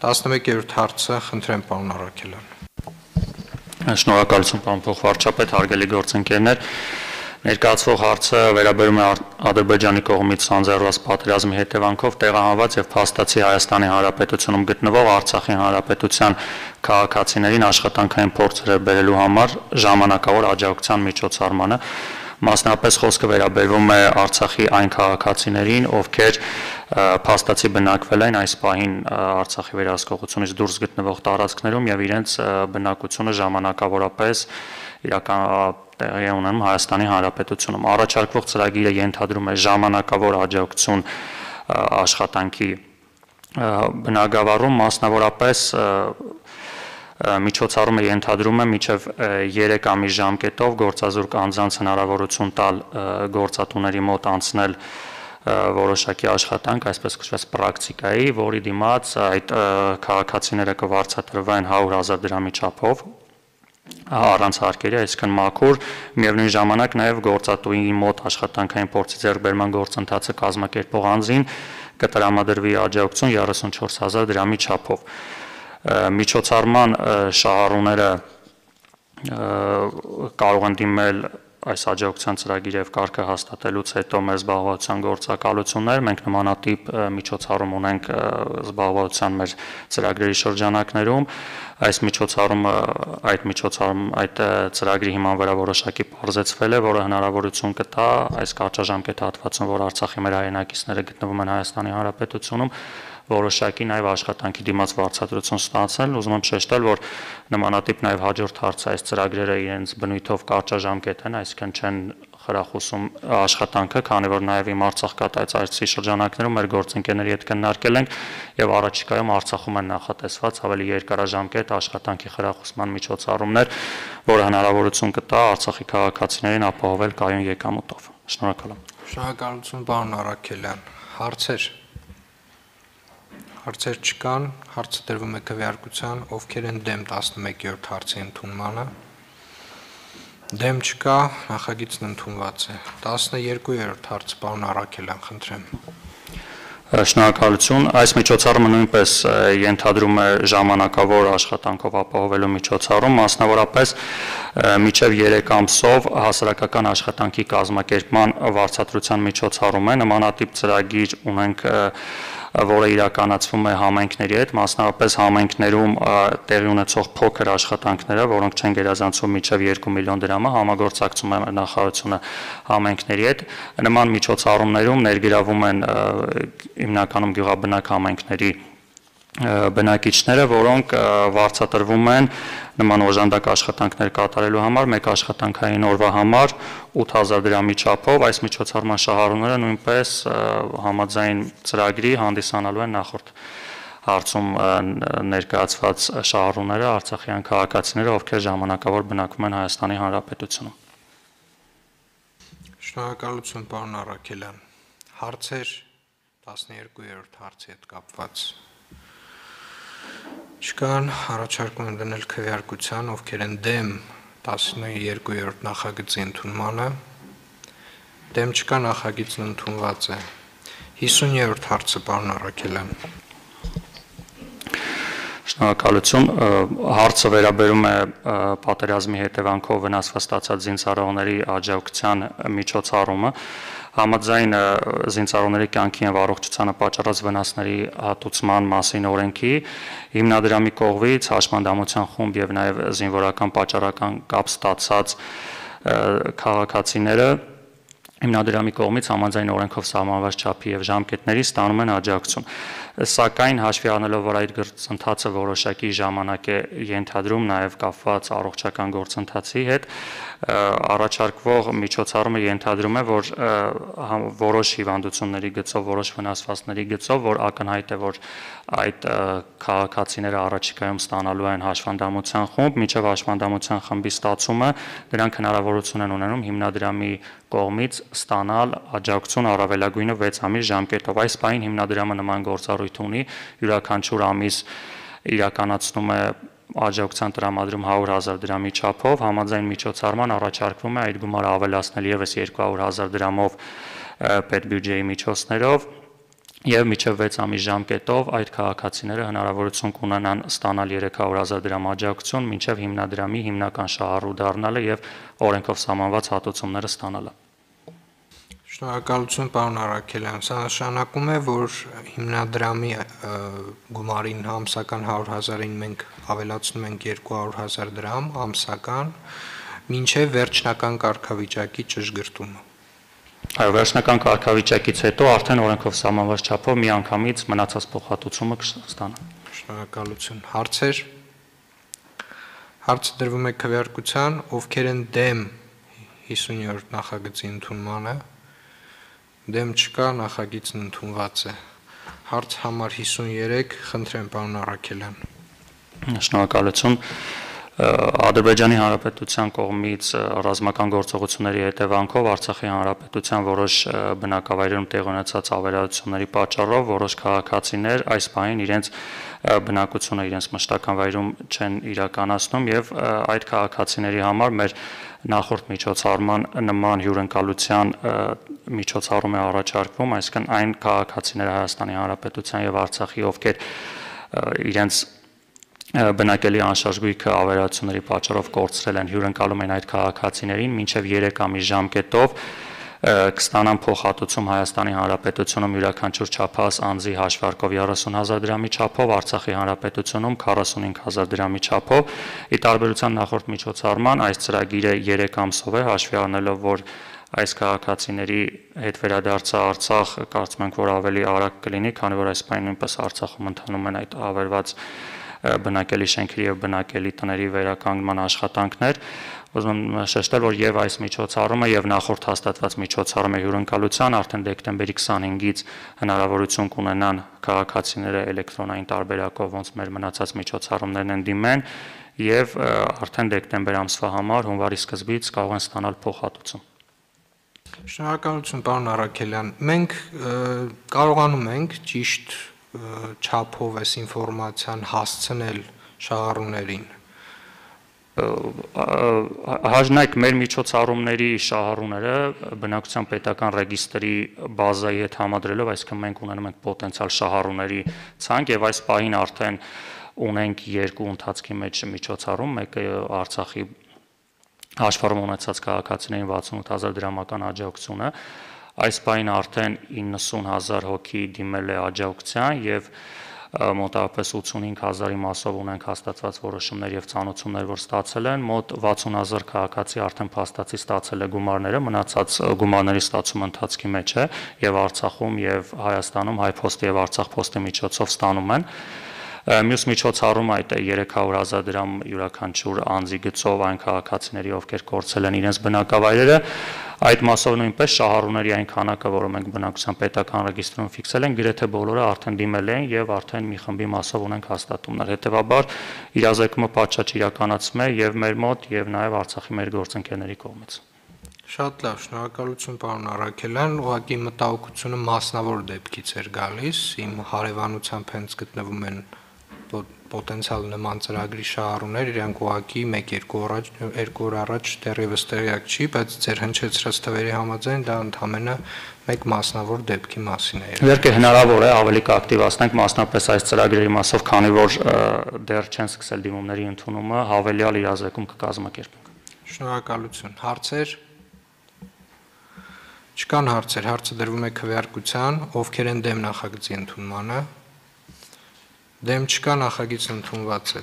11-րդ հարցը խնդրեմ պարոն Արաքելյան։ Շնորհակալություն պարոն փոխվարչապետ, հարգելի գործընկերներ։ Ներկայացվող հարցը վերաբերում է Ադրբեջանի կողմից սանձեռված պատերազմի հետևանքով տեղահանված եւ փաստացի Հայաստանի Հանրապետությունում գտնվող Արցախի Հանրապետության քաղաքացիներին աշխատանքային փորձեր բերելու համար ժամանակավոր աջակցության միջոցառմանը մասնապես խոսքը վերաբերվում է Արցախի այն քաղաքացիներին, ովքեր փաստացի բնակվել են այս պահին Արցախի վերահսկողությունից դուրս գտնվող տարածքներում եւ իրենց բնակությունը ժամանակավորապես իրական տեղի ունենում Հայաստանի Հանրապետությունում։ Առաջարկվող ծրագիրը ենթադրում է ժամանակավոր աջակցություն աշխատանքի բնագավառում մասնավորապես միջոցառումը ենթադրում է միջև 3 ամիս ժամկետով գործազուրկ անձանց հնարավորություն տալ գործատուների մոտ անցնել որոշակի աշխատանք, այսպես կոչված պրակտիկայի, որի դիմաց այդ քաղաքացիները կվարձատրվեն 100.000 դրամի չափով առանց հարկերի, այսինքն մաքուր, միևնույն ժամանակ նաև գործատուի մոտ աշխատանքային փորձի ձեռբերման գործընթացը կազմակերպող անձին կտրամադրվի աջակցություն 34000 դրամի չափով միջոցառման շահառուները կարող են դիմել այս աջակցության ծրագիրը եւ կարգը հաստատելուց հետո մեր զբաղվածության գործակալություններ մենք նմանատիպ միջոցառում ունենք զբաղվածության մեր ծրագրերի շրջանակներում այս միջոցառումը այդ միջոցառում այդ ծրագրի հիման վրա որոշակի բարձեցվել է որը հնարավորություն կտա այս կարճաժամկետ հատվածում որ Արցախի մեր հայրենակիցները գտնվում են Հայաստանի Հանրապետությունում որոշակի նաև աշխատանքի դիմաց վարձատրություն ստացել, ուզում եմ շեշտել, որ նմանատիպ նաև հաջորդ հարցը այս ծրագրերը իրենց բնույթով կարճաժամկետ են, այսինքն չեն խրախուսում աշխատանքը, քանի որ նաև իմ Արցախ կատարած այցի շրջանակներում մեր գործընկերների հետ քննարկել ենք եւ առաջիկայում Արցախում են նախատեսված ավելի երկարաժամկետ աշխատանքի խրախուսման միջոցառումներ, որը հնարավորություն կտա Արցախի քաղաքացիներին ապահովել կայուն եկամուտով։ Շնորհակալ եմ։ Շնորհակալություն, պարոն Արաքելյան։ Հարցեր Հարցեր չկան, հարցը տրվում է քվեարկության, ովքեր են դեմ 11-րդ հարցի ընդունմանը։ Դեմ չկա, նախագիծն ընդունված է։ 12-րդ հարց, պարոն Արաքելյան, խնդրեմ։ Շնորհակալություն։ Այս միջոցառումը նույնպես ենթադրում է ժամանակավոր աշխատանքով ապահովելու միջոցառում, մասնավորապես միջև 3 ամսով հասարակական աշխատանքի կազմակերպման վարձատրության միջոցառում է։ Նմանատիպ ծրագիր ունենք որը իրականացվում է համայնքների հետ, մասնավորապես համայնքներում տեղի ունեցող փոքր աշխատանքները, որոնք չեն գերազանցում միջև 2 միլիոն դրամը, համագործակցում է նախարարությունը համայնքների հետ։ Նման միջոցառումներում ներգրավում են հիմնականում գյուղաբնակ համայնքների բնակիչները, որոնք վարձատրվում են նման օժանդակ աշխատանքներ կատարելու համար մեկ աշխատանքային օրվա համար 8000 դրամի չափով այս միջոցառման շահառուները նույնպես համաձայն ծրագրի հանդիսանալու են նախորդ հարցում ներկայացված շահառուները Արցախյան քաղաքացիները, ովքեր ժամանակավոր բնակվում են Հայաստանի Հանրապետությունում։ Շնորհակալություն, պարոն Արաքելյան։ Հարցեր 12-րդ հարցի հետ կապված չկան, առաջարկում եմ դնել քվեարկության, ովքեր են դեմ 12-րդ նախագծի ընդունմանը։ Դեմ չկա, նախագիծն ընդունված է։ 50-րդ հարցը, պարոն Արաքելյան։ Շնորհակալություն։ Հարցը վերաբերում է պատերազմի հետևանքով վնասված ստացած զինծառայողների աջակցության միջոցառումը համաձայն զինծառայողների կյանքի եւ առողջությանը պատճառած վնասների հատուցման մասին օրենքի հիմնադրամի կողմից հաշմանդամության խումբ եւ նաեւ զինվորական պատճառական կապ ստացած քաղաքացիները հիմնադրամի կողմից համաձայն օրենքով սահմանված չափի եւ ժամկետների ստանում են աջակցություն սակայն հաշվի առնելով, որ այդ գործընթացը որոշակի ժամանակ է ենթադրում նաև կապված առողջական գործընթացի հետ, առաջարկվող միջոցառումը ենթադրում է, որ որոշ հիվանդությունների գծով, որոշ վնասվածքների գծով, որ ակնհայտ է, որ այդ քաղաքացիները առաջիկայում ստանալու են հաշվանդամության խումբ, միջև հաշվանդամության խմբի ստացումը դրանք հնարավորություն են ունենում հիմնադրամի կողմից ստանալ աջակցություն առավելագույնը 6 ամիս ժամկետով։ Այս պահին հիմնադրամը նման գործառույթ ունի, յուրաքանչյուր ամիս իրականացնում է աջակցության տրամադրում 100.000 դրամի չափով, համաձայն միջոցառման առաջարկվում է այդ գումարը ավելացնել եւս 200.000 դրամով պետբյուջեի միջոցներով եւ միջև 6 ամիս ժամկետով այդ քաղաքացիները հնարավորություն կունենան ստանալ 300.000 դրամ աջակցություն, մինչև հիմնադրամի հիմնական շահառու դառնալը եւ օրենքով սահմանված հատուցումները ստանալը։ Շնորհակալություն պարոն Արաքելյան։ Սա նշանակում է, որ հիմնադրամի գումարին ամսական 100.000-ին մենք ավելացնում ենք 200.000 դրամ ամսական, ինչև վերջնական կարգավիճակի ճշգրտումը։ Այո, վերջնական կարգավիճակից հետո արդեն օրենքով սահմանված չափով մի անգամից մնացած փոխհատուցումը կստանա։ Շնորհակալություն։ Հարցեր։ Հարցը դրվում է քվեարկության, ովքեր են դեմ 50-րդ նախագծի ընդունմանը։ Դեմ չկա, նախագիծն ընդունված է։ Հարց համար 53, խնդրեմ պարոն Արաքելյան։ Շնորհակալություն։ Ադրբեջանի Հանրապետության կողմից ռազմական գործողությունների հետևանքով Արցախի Հանրապետության որոշ բնակավայրերում տեղ ունեցած ավերածությունների պատճառով որոշ քաղաքացիներ այս պահին իրենց բնակությունը իրենց մշտական վայրում չեն իրականացնում եւ այդ քաղաքացիների համար մեր նախորդ միջոցառման նման հյուրընկալության միջոցառում է առաջարկվում, այսինքն այն քաղաքացիները Հայաստանի Հանրապետության եւ Արցախի, ովքեր իրենց բնակելի անշարժ գույքը ավերացությունների պատճառով կորցրել են հյուրընկալում են այդ քաղաքացիներին մինչև 3 ամիս ժամկետով կստանան փոխհատուցում Հայաստանի Հանրապետությունում յուրաքանչյուր չափած անձի հաշվարկով 30000 դրամի չափով, Արցախի Հանրապետությունում 45000 դրամի չափով։ Ի տարբերության նախորդ միջոցառման այս ծրագիրը 3 ամսով է հաշվի առնելով, որ այս քաղաքացիների հետ վերադարձը Արցախ կարծում ենք, որ ավելի արագ կլինի, քանի որ այս պայն նույնպես Արցախում ընթանում են այդ ավերված բնակելի շենքերի եւ բնակելի տների վերականգնման աշխատանքներ ուզում եմ շեշտել, որ եւ այս միջոցառումը եւ նախորդ հաստատված միջոցառումը հյուրընկալության արդեն դեկտեմբերի 25-ից հնարավորություն կունենան քաղաքացիները էլեկտրոնային տարբերակով ոնց մեր մնացած միջոցառումներն են դիմեն եւ արդեն դեկտեմբեր ամսվա համար հունվարի սկզբից կարող են ստանալ փոխհատուցում։ Շնորհակալություն պարոն Արաքելյան։ Մենք կարողանում ենք ճիշտ չափով այս ինֆորմացիան հասցնել շահառուներին հաջնայք մեր միջոցառումների շահառուները բնակության պետական ռեգիստրի բազայի հետ համադրելով, այսինքն մենք ունենում ենք պոտենցիալ շահառուների ցանկ եւ այս պահին արդեն ունենք երկու ընթացքի մեջ միջոցառում, մեկը Արցախի հաշվառում ունեցած քաղաքացիներին 68000 դրամական աջակցությունը, Այս պայն արդեն 90000 հոգի դիմել է աջակցության եւ մոտավորապես 85000-ի մասով ունենք հաստատված որոշումներ եւ ցանոթություններ, որ ստացել են, մոտ 60000 քաղաքացի արդեն փաստացի ստացել է գումարները, մնացած գումարների ստացումը ընթացքի մեջ է եւ Արցախում եւ Հայաստանում Հայփոստի եւ Արցախ փոստի միջոցով ստանում են մյուս միջոցառումը այդ է 300.000 դրամ յուրաքանչյուր անձի գծով այն քաղաքացիների, ովքեր կորցել են իրենց բնակավայրերը, այդ մասով նույնպես շահառուների այն քանակը, որը մենք բնակության պետական ռեգիստրում ֆիքսել են, գրեթե բոլորը արդեն դիմել են եւ արդեն մի խմբի մասով ունենք հաստատումներ։ Հետևաբար իրազեկումը պատշաճ իրականացում է եւ մեր մոտ եւ նաեւ Արցախի մեր գործընկերների կողմից։ Շատ լավ, շնորհակալություն պարոն Արաքելյան։ Ուղղակի մտահոգությունը մասնավոր դեպքից էր գալիս։ Իմ հարևանությամբ հենց գտնվում են պոտենցիալ նման ծրագրի շահառուներ, իրանք ուղակի 1-2 օր առաջ 2 օր առաջ դեռևս տեղյակ չի, բայց ձեր հնչեցրած թվերի համաձայն դա ընդամենը մեկ մասնավոր դեպքի մասին է։ Իհարկե հնարավոր է ավելի կակտիվացնենք մասնապես այս ծրագրերի մասով, քանի որ դեռ չեն սկսել դիմումների ընդունումը, հավելյալ իրազեկում կկազմակերպենք։ Շնորհակալություն։ Հարցեր? Չկան հարցեր, հարցը դրվում է քվեարկության, ովքեր են դեմ նախագծի ընդունմանը։ Դեմ չկա նախագիծն ընդունված է։